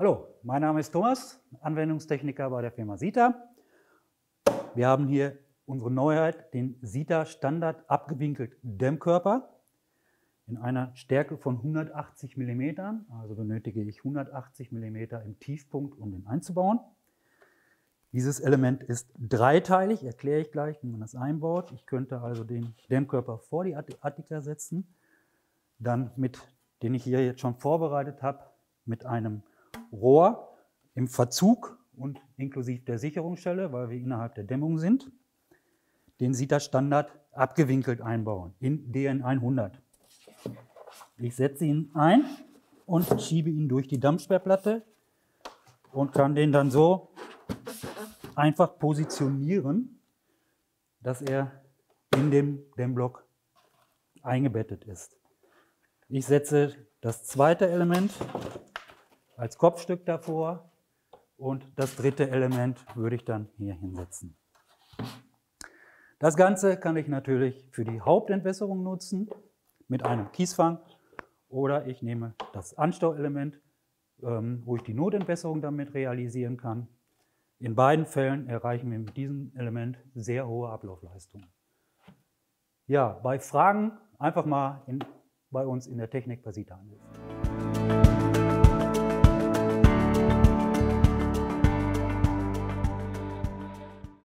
Hallo, mein Name ist Thomas, Anwendungstechniker bei der Firma Sita. Wir haben hier unsere Neuheit, den Sita Standard abgewinkelt Dämmkörper in einer Stärke von 180 mm. Also benötige ich 180 mm im Tiefpunkt, um den einzubauen. Dieses Element ist dreiteilig, erkläre ich gleich, wie man das einbaut. Ich könnte also den Dämmkörper vor die Attika setzen, dann mit, den ich hier jetzt schon vorbereitet habe, mit einem Rohr im Verzug und inklusive der Sicherungsstelle, weil wir innerhalb der Dämmung sind, den SITA Standard abgewinkelt einbauen in DN100. Ich setze ihn ein und schiebe ihn durch die Dampfsperrplatte und kann den dann so einfach positionieren, dass er in dem Dämmblock eingebettet ist. Ich setze das zweite Element als Kopfstück davor und das dritte Element würde ich dann hier hinsetzen. Das Ganze kann ich natürlich für die Hauptentwässerung nutzen mit einem Kiesfang oder ich nehme das Anstauelement, ähm, wo ich die Notentwässerung damit realisieren kann. In beiden Fällen erreichen wir mit diesem Element sehr hohe Ablaufleistungen. Ja, bei Fragen einfach mal in, bei uns in der Technik bei SITA anrufen.